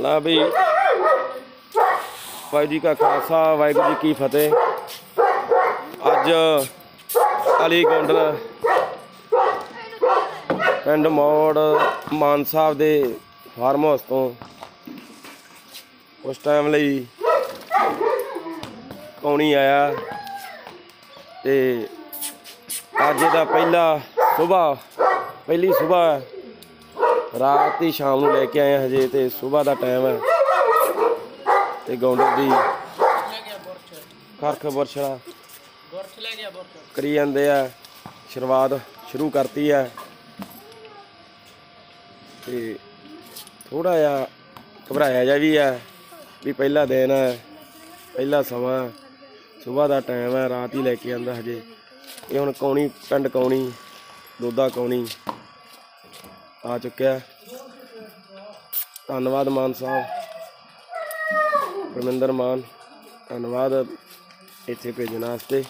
ਲਾ ਵੀ ਵਾਹਿਗੁਰੂ ਜੀ ਕਾ ਖਾਲਸਾ, ਵਾਹਿਗੁਰੂ ਜੀ ਕੀ ਫਤਿਹ। ਅੱਜ ਅਲੀ ਗੌਂਡਲ ਪਿੰਡ ਮੋੜ ਮਾਨ ਸਾਹਿਬ ਦੇ ਫਾਰਮ ਹਾਊਸ ਤੋਂ ਉਸ ਟਾਈਮ ਲਈ ਕੌਣੀ ਆਇਆ ਤੇ ਅੱਜ ਦਾ ਪਹਿਲਾ ਸਵੇਰ ਪਹਿਲੀ ਸਵੇਰ ਰਾਤ ਹੀ ਸ਼ਾਮ ਨੂੰ ਲੈ ਕੇ ਆਏ ਹਾਂ ਹਜੇ ਤੇ ਸਵੇਰ ਦਾ ਟਾਈਮ ਹੈ। ਤੇ ਗੌਂਡਲ ਦੀ ਖਰਖ ਵਰਸ਼ਾ ਕਰੀ ਜਾਂਦੇ ਆ। ਸ਼ੁਰੂਆਤ ਸ਼ੁਰੂ ਕਰਤੀ ਆ ਤੇ ਥੋੜਾ ਜਿਹਾ ਘਬਰਾਇਆ ਜਾ ਵੀ ਆ ਵੀ ਪਹਿਲਾ ਦਿਨ ਹੈ, ਪਹਿਲਾ ਸਮਾਂ ਸਵੇਰ ਦਾ ਟਾਈਮ ਹੈ, ਰਾਤ ਹੀ ਲੈ ਕੇ ਆਂਦਾ ਹਜੇ। ਇਹ ਹੁਣ ਕੌਣੀ, ਪਿੰਡ ਕੌਣੀ, ਦੋਦਾ ਕੌਣੀ। ਆ ਚੁੱਕਿਆ ਧੰਨਵਾਦ ਮਾਨ ਸਾਹਿਬ। ਪਰਮਿੰਦਰ ਮਾਨ ਧੰਨਵਾਦ ਇੱਥੇ ਭੇਜਣ ਵਾਸਤੇ।